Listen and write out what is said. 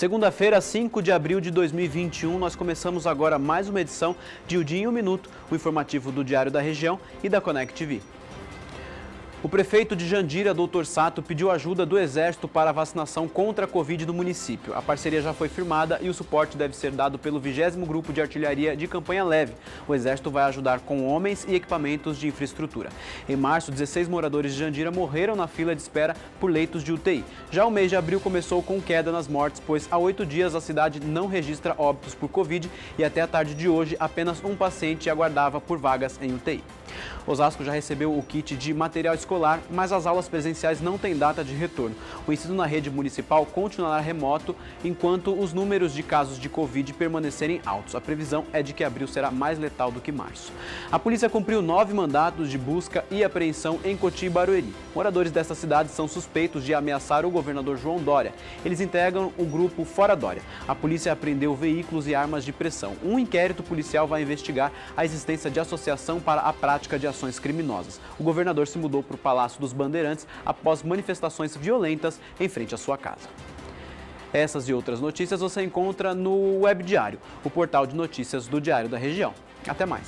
Segunda-feira, 5 de abril de 2021, nós começamos agora mais uma edição de O Dia em um Minuto, o informativo do Diário da Região e da Connect TV. O prefeito de Jandira, Dr. Sato, pediu ajuda do Exército para a vacinação contra a Covid no município. A parceria já foi firmada e o suporte deve ser dado pelo 20 Grupo de Artilharia de Campanha Leve. O Exército vai ajudar com homens e equipamentos de infraestrutura. Em março, 16 moradores de Jandira morreram na fila de espera por leitos de UTI. Já o mês de abril começou com queda nas mortes, pois há oito dias a cidade não registra óbitos por Covid e até a tarde de hoje apenas um paciente aguardava por vagas em UTI. Osasco já recebeu o kit de material escolar, mas as aulas presenciais não têm data de retorno. O ensino na rede municipal continuará remoto enquanto os números de casos de Covid permanecerem altos. A previsão é de que abril será mais letal do que março. A polícia cumpriu nove mandatos de busca e apreensão em Coti e Barueri. Moradores desta cidade são suspeitos de ameaçar o governador João Dória. Eles integram o grupo Fora Dória. A polícia apreendeu veículos e armas de pressão. Um inquérito policial vai investigar a existência de associação para a prática de ações criminosas. O governador se mudou para o Palácio dos Bandeirantes após manifestações violentas em frente à sua casa. Essas e outras notícias você encontra no Web Diário, o portal de notícias do Diário da Região. Até mais!